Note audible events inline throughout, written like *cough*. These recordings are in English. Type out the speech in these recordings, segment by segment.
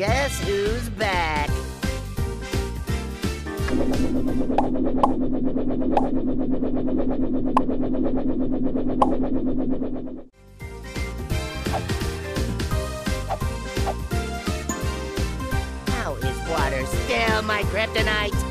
Guess who's back? How is water still my kryptonite?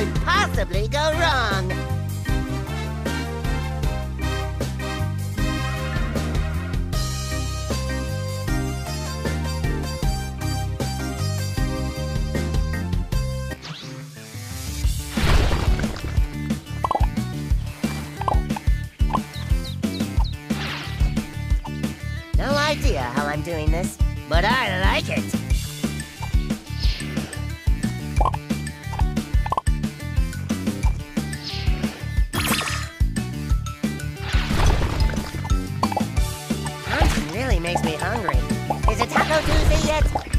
could possibly go wrong? No idea how I'm doing this, but I like it. do the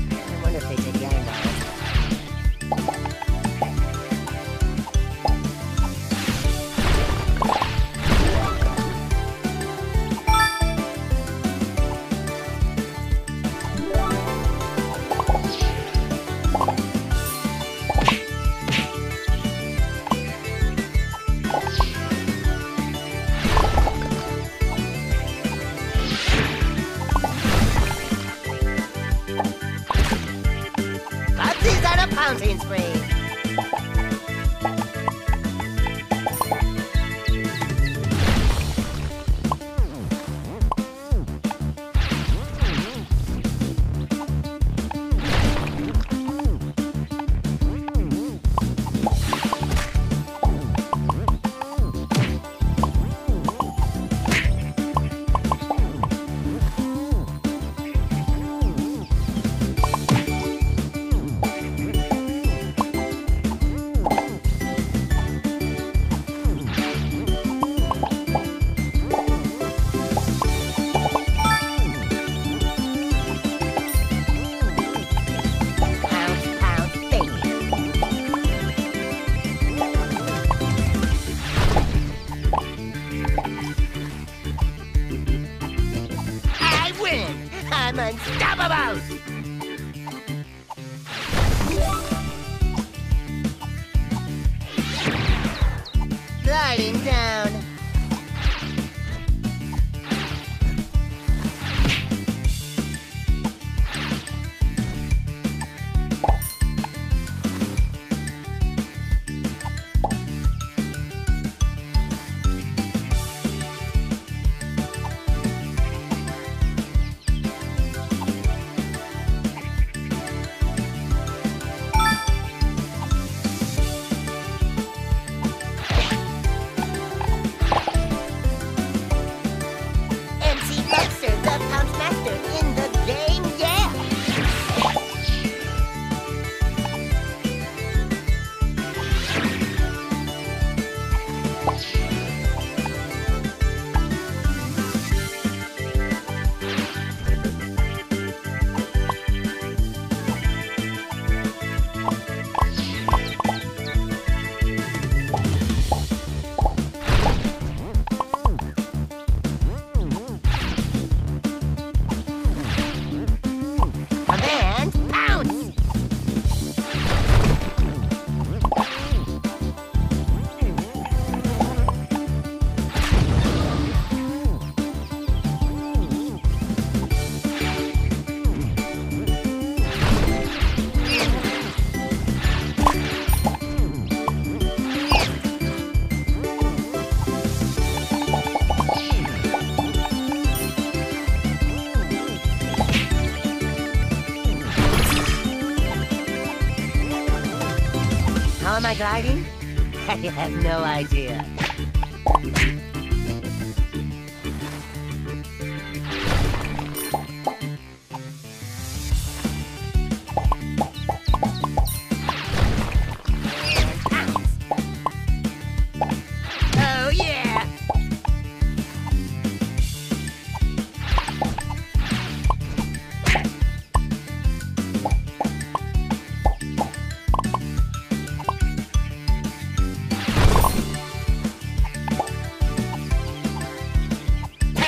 Am I gliding? *laughs* I have no idea.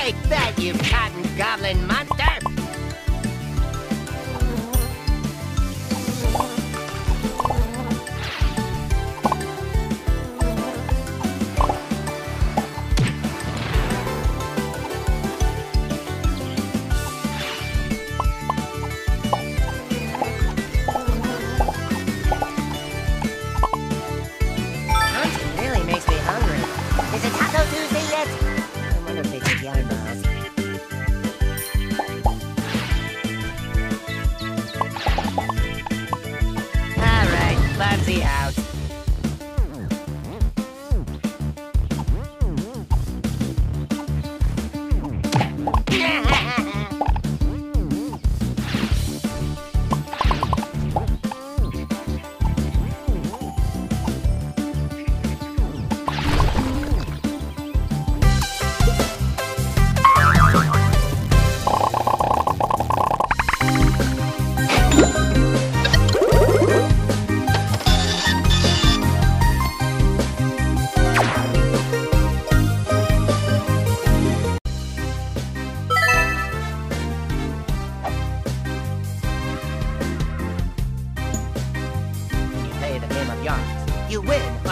Take that, you cotton goblin mutt! out.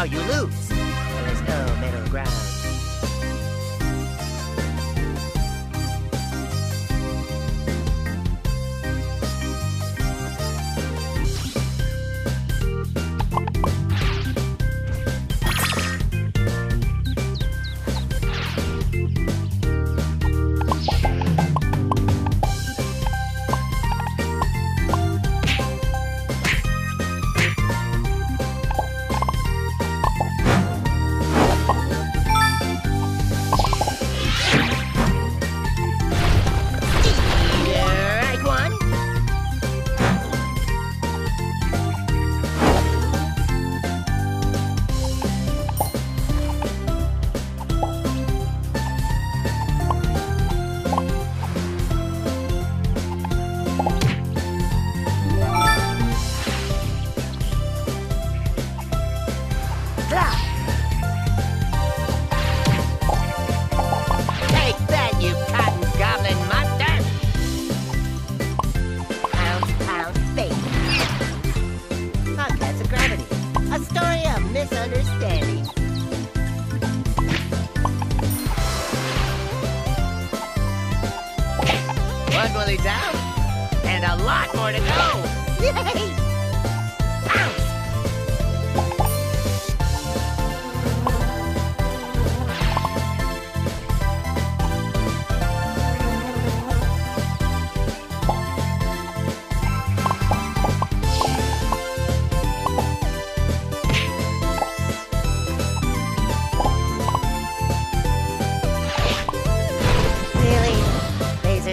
how you lose. There is no middle ground.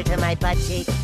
to my butt cheek.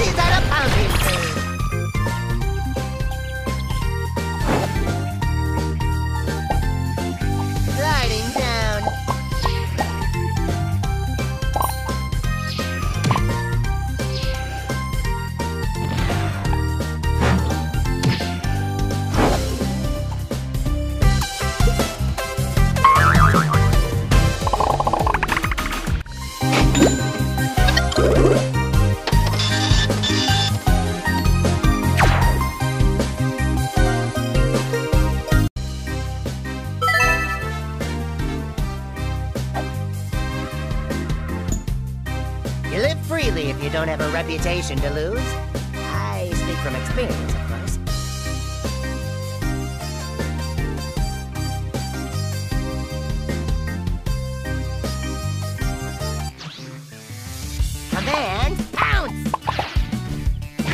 Is that a pumpkin? especially if you don't have a reputation to lose. I speak from experience, of course. Command, pounce!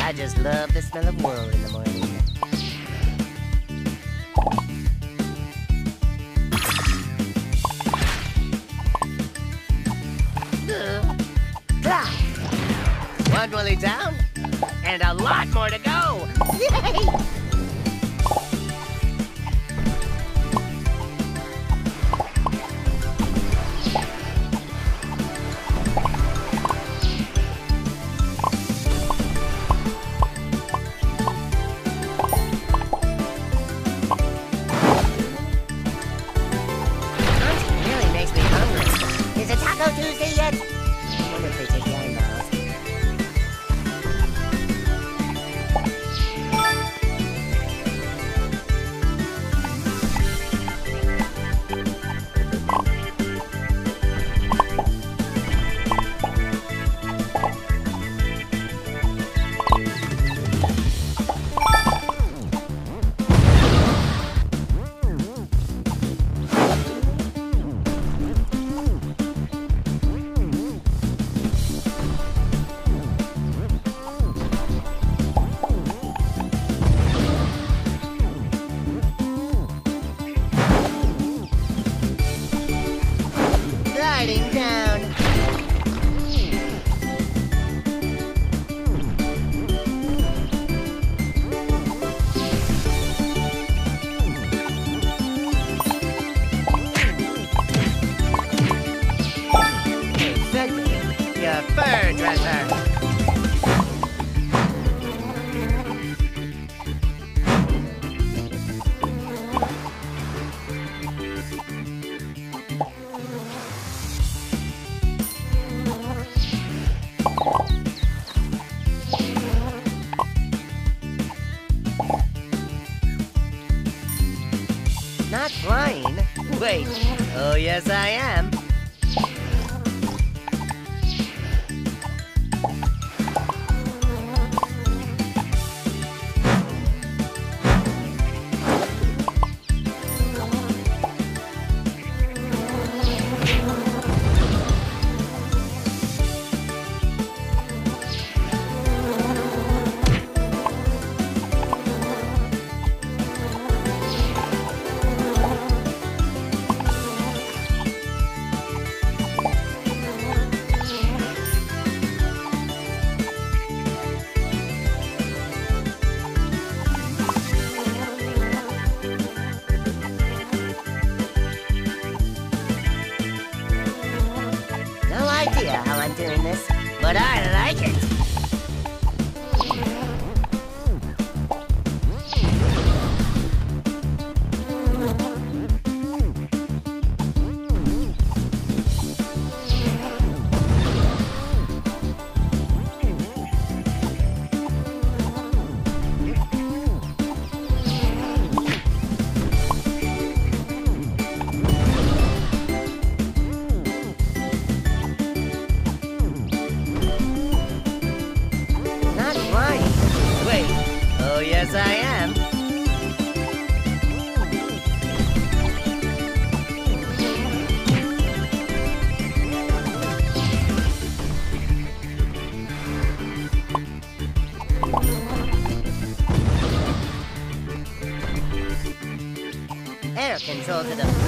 I just love the smell of wool in the morning. How I'm doing this, but I like it. Air control to the